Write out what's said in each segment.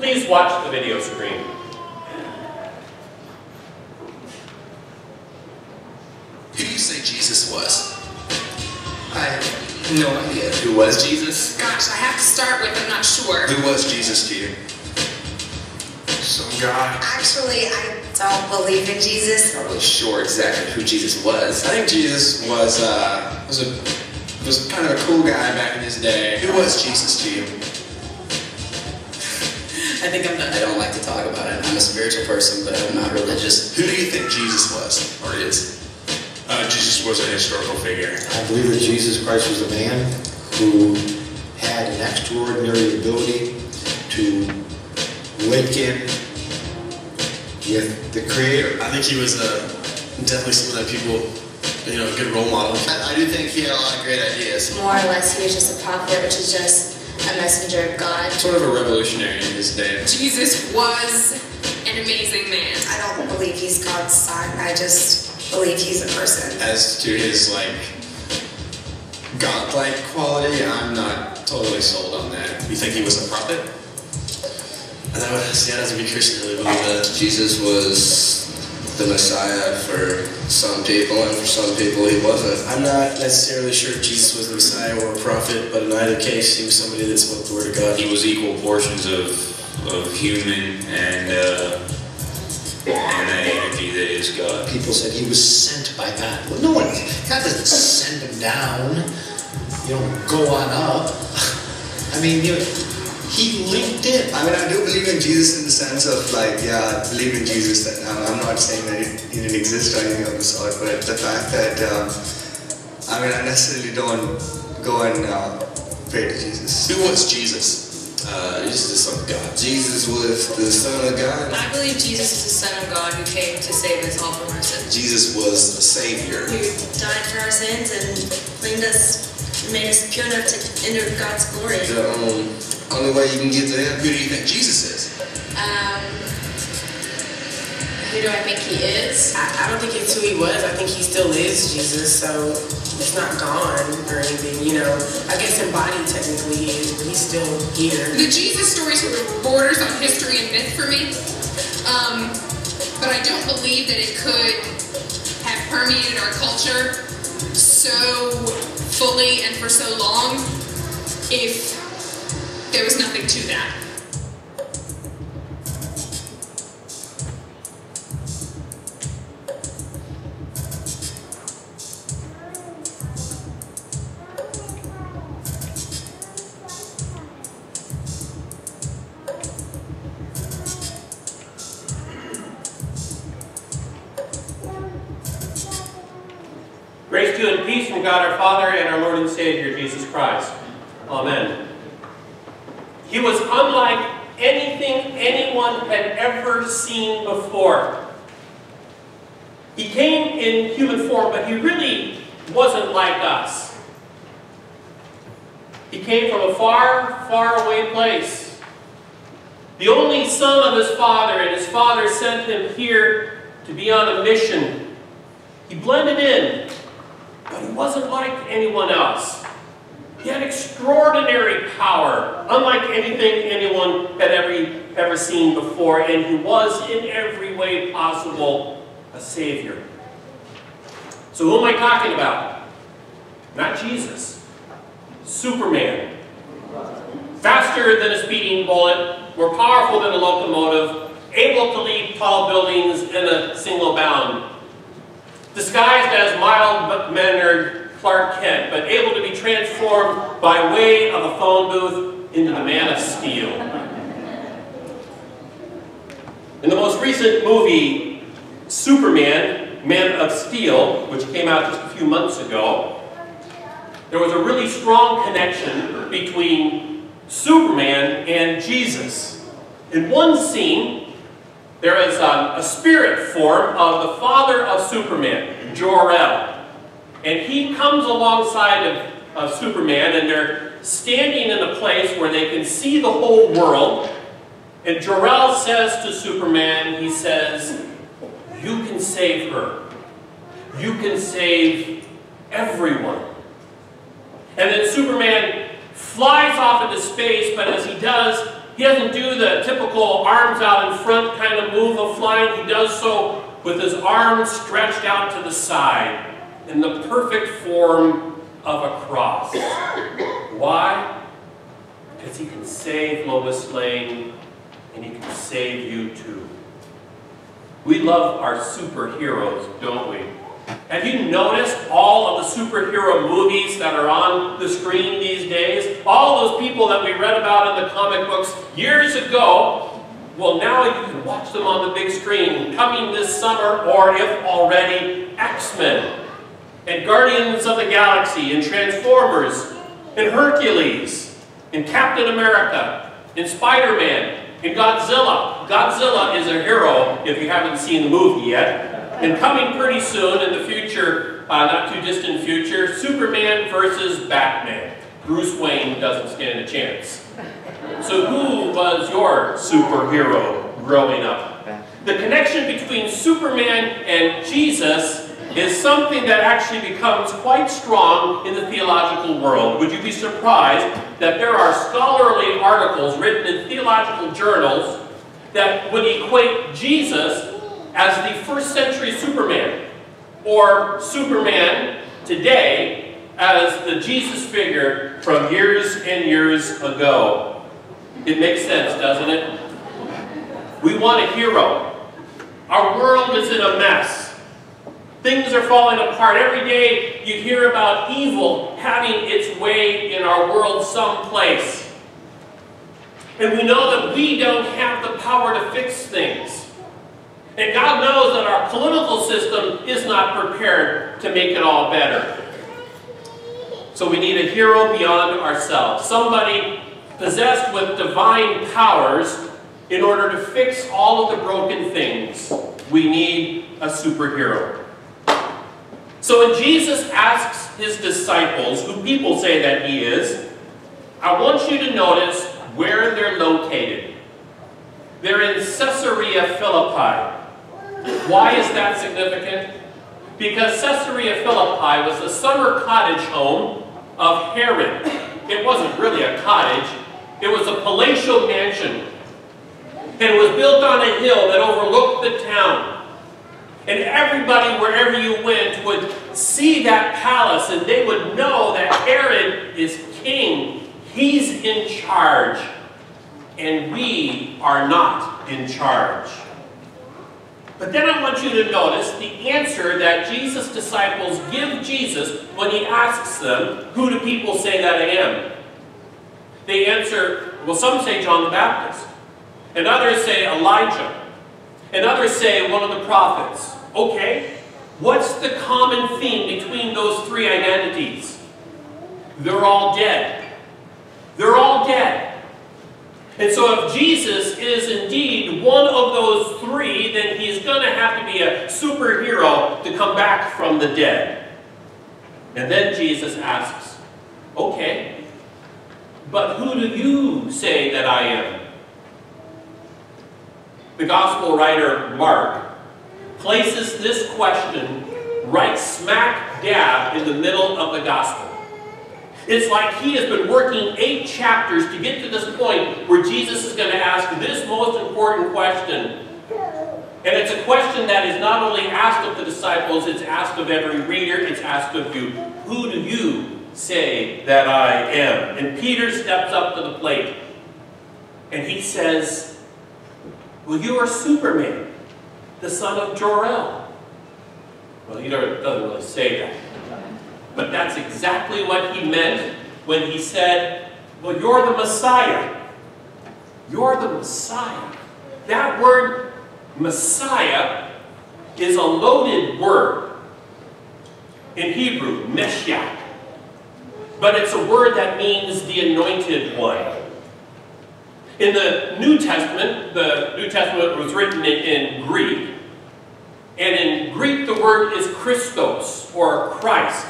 Please watch the video screen. Who do you say Jesus was? I have no idea. Who was Jesus? Gosh, I have to start with I'm not sure. Who was Jesus to you? Some guy. Actually, I don't believe in Jesus. I'm Not really sure exactly who Jesus was. I think Jesus was uh was a was kind of a cool guy back in his day. Who was Jesus to you? I think I'm not, I don't like to talk about it. I'm a spiritual person, but I'm not religious. Who do you think Jesus was or is? Uh, Jesus was a historical figure. I believe that Jesus Christ was a man who had an extraordinary ability to link in with the Creator. I think he was uh, definitely someone that people, you know, a good role model. I, I do think he had a lot of great ideas. More or less, he was just a prophet, which is just a messenger of God. Sort of a revolutionary in his day. Jesus was an amazing man. I don't believe he's God's son. I just believe he's a person. As to his like godlike quality, I'm not totally sold on that. You think he was a prophet? And that would, see, that doesn't be Christian really believe that. Jesus was the Messiah for some people, and for some people he wasn't. I'm not necessarily sure if Jesus was the Messiah or a prophet, but in either case, he was somebody that spoke the word of God. He was equal portions of, of human and, uh, and that energy that is God. People said he was sent by God. Well, no one, God doesn't send him down. You don't go on up. I mean, you know, he linked it. I mean, I do believe in Jesus in the sense of like, yeah, I believe in Jesus. That I'm, I'm not saying that it, he didn't exist or anything of the sort, but the fact that um, I mean, I necessarily don't go and uh, pray to Jesus. Who was Jesus? Uh, Jesus is the son of God. Jesus was the Son of God. I believe Jesus is the Son of God who came to save us all from our sins. Jesus was a savior. Who died for our sins and cleaned us, made us pure enough to enter God's glory. The um, only way you can get to Who do you think Jesus is? Um, who do I think he is? I, I don't think it's who he was. I think he still is Jesus, so it's not gone or anything, you know. I guess in body technically he is, but he's still here. The Jesus story sort of borders on history and myth for me. Um, but I don't believe that it could have permeated our culture so fully and for so long if there was nothing to that. Grace to you and peace from God our Father and our Lord and Savior, Jesus Christ. Amen. He was unlike anything anyone had ever seen before. He came in human form, but he really wasn't like us. He came from a far, far away place. The only son of his father, and his father sent him here to be on a mission. He blended in, but he wasn't like anyone else. He had extraordinary power, unlike anything anyone had ever, ever seen before, and he was in every way possible a savior. So who am I talking about? Not Jesus. Superman. Faster than a speeding bullet, more powerful than a locomotive, able to leap tall buildings in a single bound. Disguised as mild-mannered Clark Kent, but able to be transformed by way of a phone booth into the Man of Steel. In the most recent movie, Superman, Man of Steel, which came out just a few months ago, there was a really strong connection between Superman and Jesus. In one scene, there is a, a spirit form of the father of Superman, Jor-El. And he comes alongside of, of Superman, and they're standing in a place where they can see the whole world. And Jor-El says to Superman, he says, you can save her. You can save everyone. And then Superman flies off into space, but as he does, He doesn't do the typical arms out in front kind of move of flying. He does so with his arms stretched out to the side in the perfect form of a cross. Why? Because he can save Lois Lane and he can save you too. We love our superheroes, don't we? Have you noticed all of the superhero movies that are on the screen these days? All those people that we read about in the comic books years ago, well now you can watch them on the big screen coming this summer or if already, X-Men and Guardians of the Galaxy and Transformers and Hercules and Captain America and Spider-Man and Godzilla. Godzilla is a hero if you haven't seen the movie yet. And coming pretty soon in the future, uh, not too distant future, Superman versus Batman. Bruce Wayne doesn't stand a chance. So who was your superhero growing up? The connection between Superman and Jesus is something that actually becomes quite strong in the theological world. Would you be surprised that there are scholarly articles written in theological journals that would equate Jesus as the first century Superman, or Superman today as the Jesus figure from years and years ago. It makes sense, doesn't it? We want a hero. Our world is in a mess. Things are falling apart. Every day you hear about evil having its way in our world someplace. And we know that we don't have the power to fix things. And God knows that our political system is not prepared to make it all better. So we need a hero beyond ourselves. Somebody possessed with divine powers in order to fix all of the broken things. We need a superhero. So when Jesus asks his disciples, who people say that he is, I want you to notice where they're located. They're in Caesarea Philippi. Why is that significant? Because Caesarea Philippi was the summer cottage home of Herod. It wasn't really a cottage. It was a palatial mansion. And it was built on a hill that overlooked the town. And everybody, wherever you went, would see that palace and they would know that Herod is king. He's in charge. And we are not in charge. But then I want you to notice the answer that Jesus' disciples give Jesus when he asks them, who do people say that I am? They answer, well, some say John the Baptist. And others say Elijah. And others say one of the prophets. Okay, what's the common theme between those three identities? They're all dead. They're all dead. And so if Jesus is indeed one of those three, then he's going to have to be a superhero to come back from the dead. And then Jesus asks, okay, but who do you say that I am? The gospel writer Mark places this question right smack dab in the middle of the gospel. It's like he has been working eight chapters to get to this point where Jesus is going to ask this most important question. And it's a question that is not only asked of the disciples, it's asked of every reader, it's asked of you. Who do you say that I am? And Peter steps up to the plate and he says, Well, you are Superman, the son of Jor-El. Well, he doesn't really say that. But that's exactly what he meant when he said, well, you're the Messiah. You're the Messiah. That word, Messiah, is a loaded word in Hebrew, Meshiach. But it's a word that means the anointed one. In the New Testament, the New Testament was written in, Greek, and in Greek the word is Christos, or Christ.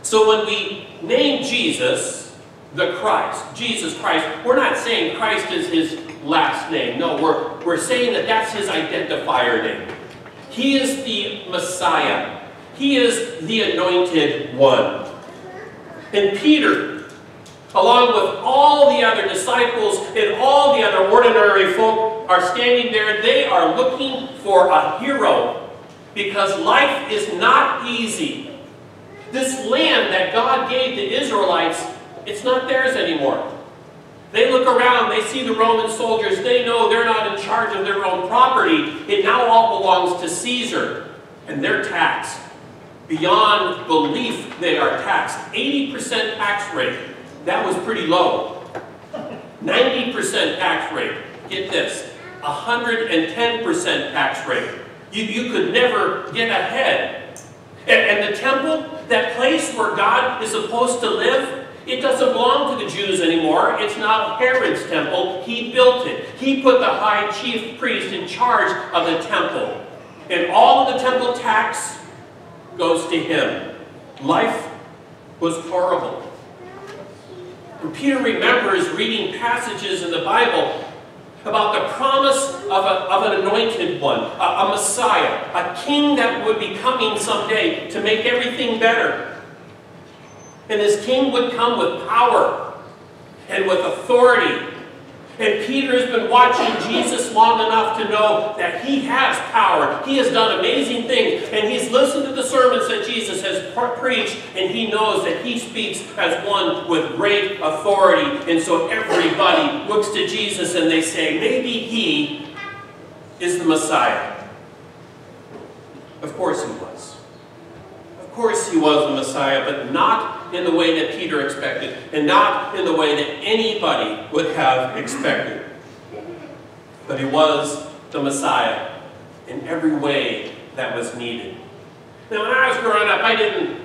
So when we name Jesus the Christ, Jesus Christ, we're not saying Christ is his last name. No, we're, we're saying that that's his identifier name. He is the Messiah. He is the anointed one. And Peter, along with all the other disciples and all the other ordinary folk are standing there. They are looking for a hero because life is not easy. This land that God gave the Israelites, it's not theirs anymore. They look around, they see the Roman soldiers, they know they're not in charge of their own property. It now all belongs to Caesar, and they're taxed. Beyond belief, they are taxed. 80% tax rate. That was pretty low. 90% tax rate. Get this. 110% tax rate. You, you could never get ahead. And, and the temple, that place where God is supposed to live, it doesn't belong to the Jews anymore. It's now Herod's temple. He built it. He put the high chief priest in charge of the temple. And all of the temple tax goes to him. Life was horrible. And Peter remembers reading passages in the Bible about the promise of, a, of an anointed one, a, a Messiah, a king that would be coming someday to make everything better. And this king would come with power and with authority. And Peter has been watching Jesus long enough to know that he has power. He has done amazing things. And he's listened to the sermons that Jesus has preached. And he knows that he speaks as one with great authority. And so everybody looks to Jesus and they say, maybe he is the Messiah. Of course he was. Course he was the Messiah, but not in the way that Peter expected, and not in the way that anybody would have expected. But he was the Messiah in every way that was needed. Now, when I was growing up, I didn't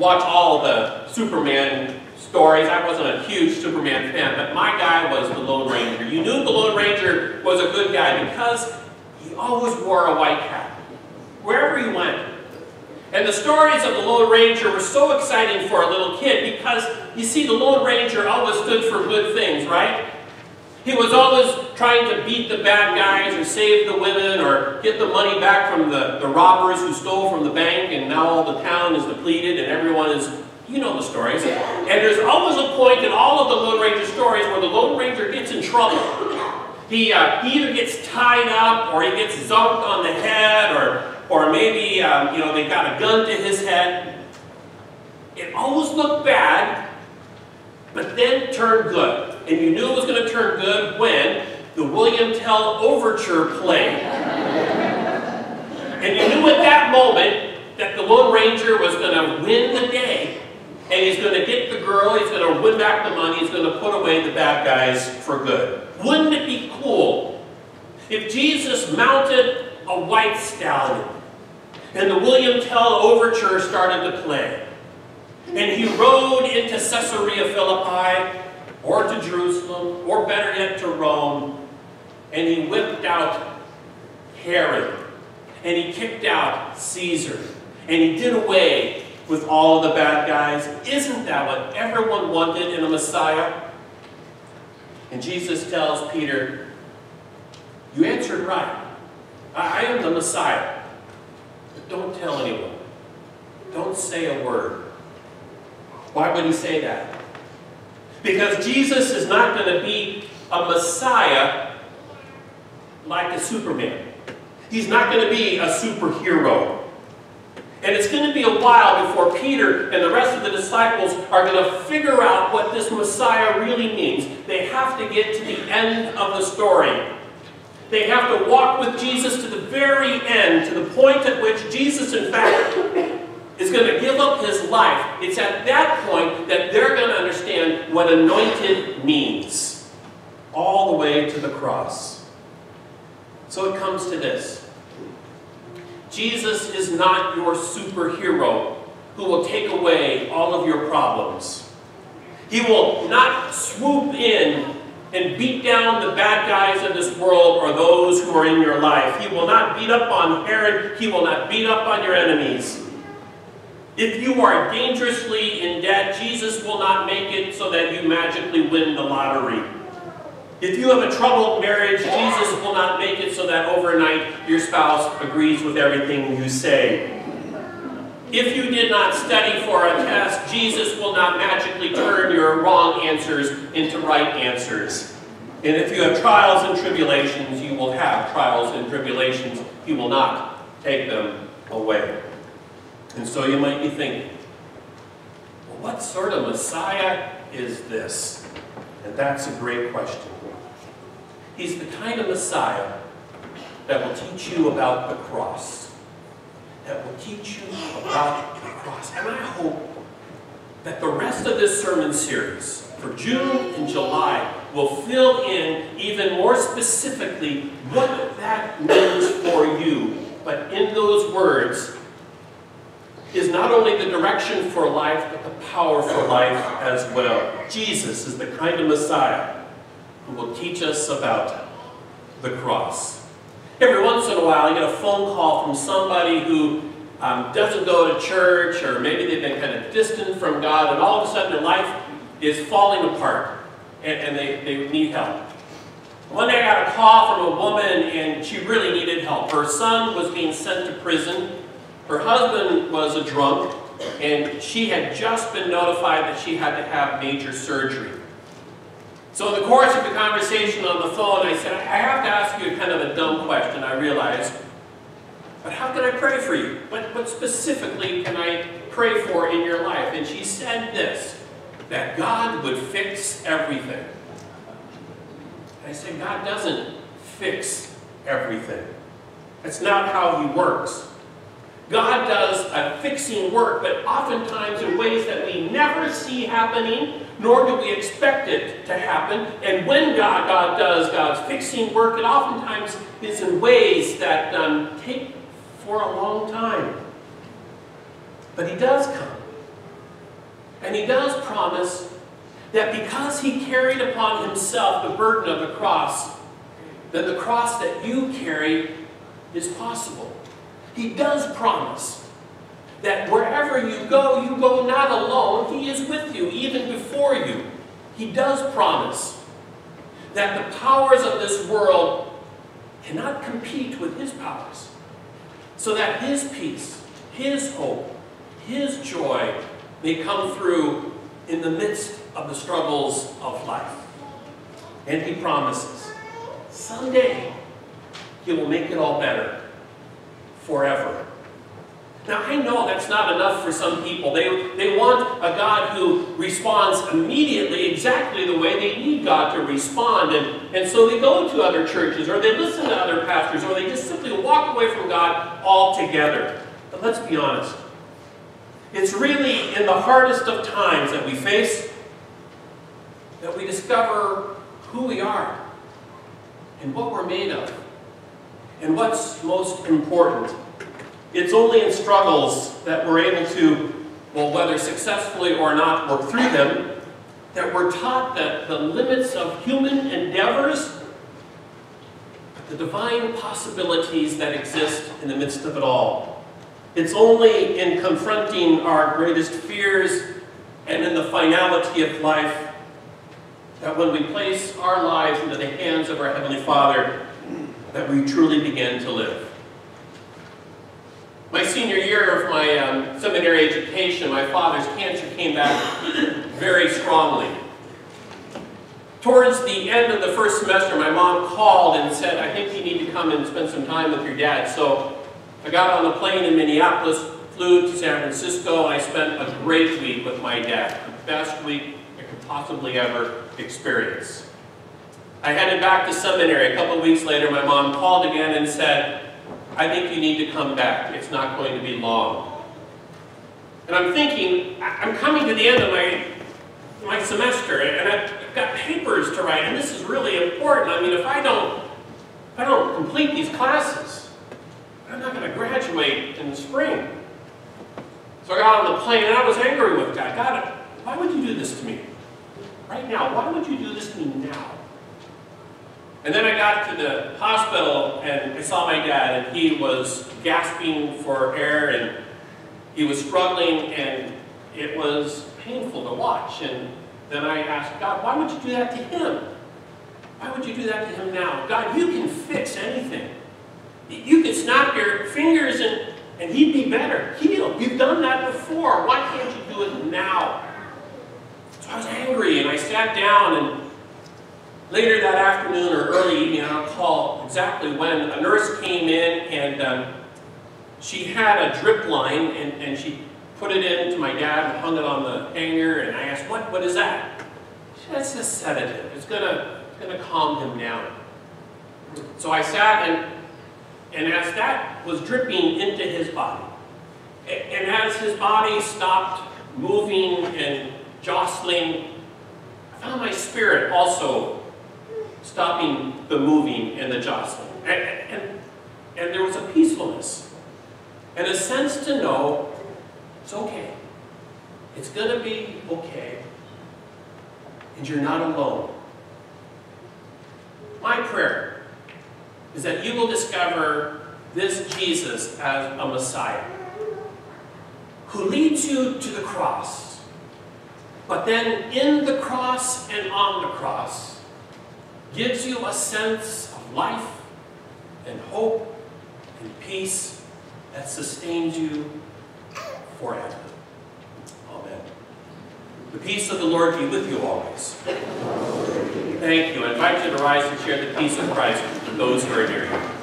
watch all the Superman stories. I wasn't a huge Superman fan, but my guy was the Lone Ranger. You knew the Lone Ranger was a good guy because he always wore a white hat. Wherever he went, and the stories of the Lone Ranger were so exciting for a little kid because, you see, the Lone Ranger always stood for good things, right? He was always trying to beat the bad guys or save the women or get the money back from the, the robbers who stole from the bank and now all the town is depleted and everyone is, you know the stories. And there's always a point in all of the Lone Ranger stories where the Lone Ranger gets in trouble. He, uh, he either gets tied up or he gets zonked on the head or or maybe, um, you know, they got a gun to his head. It always looked bad, but then turned good. And you knew it was going to turn good when the William Tell Overture played. and you knew at that moment that the Lone Ranger was going to win the day, and he's going to get the girl, he's going to win back the money, he's going to put away the bad guys for good. Wouldn't it be cool if Jesus mounted a white stallion and the William Tell Overture started to play. And he rode into Caesarea Philippi, or to Jerusalem, or better yet to Rome, and he whipped out Herod, and he kicked out Caesar, and he did away with all the bad guys. Isn't that what everyone wanted in a Messiah? And Jesus tells Peter, you answered right. I am the Messiah. Don't tell anyone. Don't say a word. Why would he say that? Because Jesus is not going to be a Messiah like a Superman. He's not going to be a superhero. And it's going to be a while before Peter and the rest of the disciples are going to figure out what this Messiah really means. They have to get to the end of the story. They have to walk with Jesus to the very end, to the point at which Jesus, in fact, is going to give up his life. It's at that point that they're going to understand what anointed means, all the way to the cross. So it comes to this. Jesus is not your superhero who will take away all of your problems. He will not swoop in and beat down the bad guys in this world or those who are in your life. He will not beat up on Herod. He will not beat up on your enemies. If you are dangerously in debt, Jesus will not make it so that you magically win the lottery. If you have a troubled marriage, Jesus will not make it so that overnight your spouse agrees with everything you say. If you did not study for a test, Jesus will not magically turn your wrong answers into right answers. And if you have trials and tribulations, you will have trials and tribulations. He will not take them away. And so you might be thinking, well, what sort of Messiah is this? And that's a great question. He's the kind of Messiah that will teach you about the cross. That will teach you about the cross. And I hope that the rest of this sermon series for June and July will fill in even more specifically what that means for you. But in those words is not only the direction for life, but the power for life as well. Jesus is the kind of Messiah who will teach us about the cross. Every once in a while, you get a phone call from somebody who um, doesn't go to church, or maybe they've been kind of distant from God, and all of a sudden their life is falling apart, and, and they, they need help. One day I got a call from a woman, and she really needed help. Her son was being sent to prison. Her husband was a drunk, and she had just been notified that she had to have major surgery. So in the course of the conversation on the phone, I said, I have to ask you kind of a dumb question, I realize. But how can I pray for you? What, what specifically can I pray for in your life? And she said this, that God would fix everything. I said, God doesn't fix everything. That's not how He works. God does a fixing work, but oftentimes in ways that we never see happening, nor do we expect it to happen. And when God, God does God's fixing work, it oftentimes is in ways that um, take for a long time. But He does come. And He does promise that because he carried upon himself the burden of the cross, then the cross that you carry is possible. He does promise that wherever you go, you go not alone. He is with you, even before you. He does promise that the powers of this world cannot compete with his powers. So that his peace, his hope, his joy may come through in the midst of the struggles of life. And he promises, someday he will make it all better, forever. Now, I know that's not enough for some people. They, they want a God who responds immediately exactly the way they need God to respond. And, and so they go to other churches, or they listen to other pastors, or they just simply walk away from God altogether. But let's be honest. It's really in the hardest of times that we face that we discover who we are and what we're made of and what's most important. It's only in struggles that we're able to, well, whether successfully or not, work through them, that we're taught that the limits of human endeavors, the divine possibilities that exist in the midst of it all. It's only in confronting our greatest fears and in the finality of life that when we place our lives into the hands of our Heavenly Father, that we truly begin to live. My senior year of my um, seminary education, my father's cancer came back very strongly. Towards the end of the first semester, my mom called and said, I think you need to come and spend some time with your dad. So I got on the plane in Minneapolis, flew to San Francisco, and I spent a great week with my dad. The best week I could possibly ever experience. I headed back to seminary. A couple weeks later, my mom called again and said, I think you need to come back. It's not going to be long. And I'm thinking, I'm coming to the end of my, my semester, and I've got papers to write, and this is really important. I mean, if I don't, if I don't complete these classes, I'm not going to graduate in the spring. So I got on the plane, and I was angry with God. God, why would you do this to me? Right now, why would you do this to me now? And then I got to the hospital and I saw my dad and he was gasping for air and he was struggling and it was painful to watch. And then I asked God, why would you do that to him? Why would you do that to him now? God, you can fix anything. You can snap your fingers and, and he'd be better, healed. You've done that before. Why can't you do it now? So I was angry, and I sat down, and later that afternoon or early evening, I don't recall exactly when, a nurse came in, and um, she had a drip line, and, and she put it into my dad and hung it on the hanger, and I asked, what, what is that? She said, it's a sedative. It's gonna, gonna calm him down. So I sat and, and as that was dripping into his body, and as his body stopped moving and jostling, I found my spirit also stopping the moving and the jostling. And, and, and there was a peacefulness and a sense to know it's okay. It's going to be okay. And you're not alone. My prayer is that you will discover this Jesus as a Messiah who leads you to the cross. But then in the cross and on the cross gives you a sense of life and hope and peace that sustains you forever. Amen. The peace of the Lord be with you always. Thank you. I invite you to rise and share the peace of Christ with those who are near you.